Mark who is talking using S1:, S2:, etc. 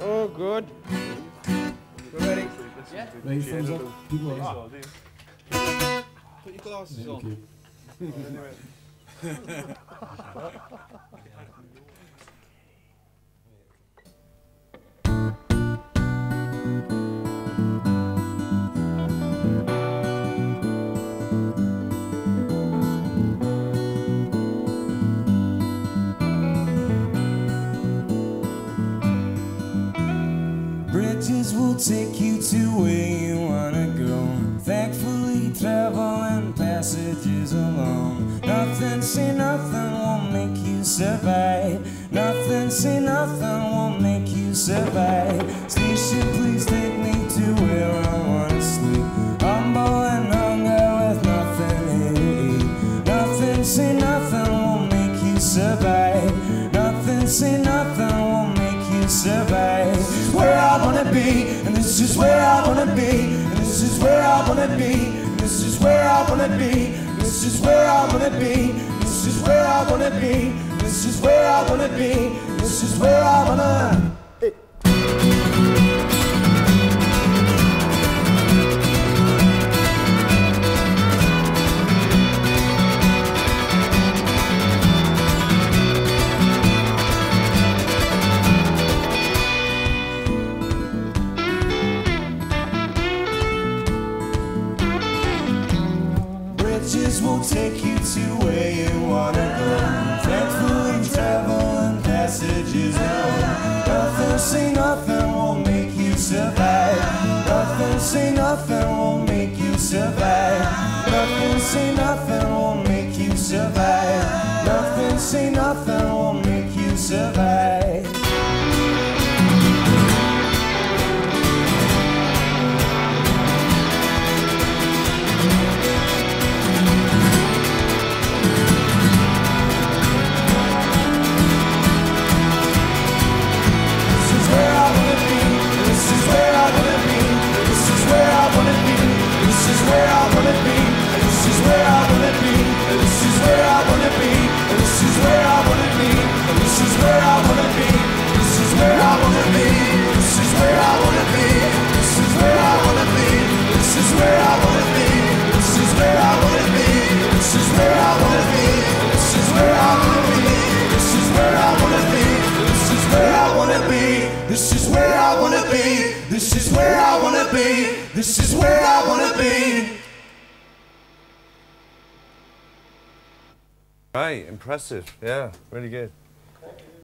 S1: Oh, good. We're ready.
S2: Yeah.
S3: Right, thumbs up. People are
S1: Put your glasses on.
S3: Okay.
S4: Bridges will take you to where you wanna go. Thankfully, traveling passages alone. Nothing, say nothing won't make you survive. Nothing, say nothing won't make you survive. Station, please take me to where I wanna sleep. Humble and hunger with nothing to eat. Nothing, say nothing won't make you survive. Nothing, say nothing won't make you survive. I wanna be, and this is where I wanna be, and this is where I wanna be, and this is where I wanna be, this is where I wanna be, this is where I wanna be, this is where I wanna be, this is where I wanna. Bridges will take you to where you wanna go. Thankfully, traveling passages alone. Nothing, say nothing won't make you survive. Nothing, say nothing won't This is where I wanna be. This is where I wanna be. This is where I wanna be.
S5: Right, impressive. Yeah, really good.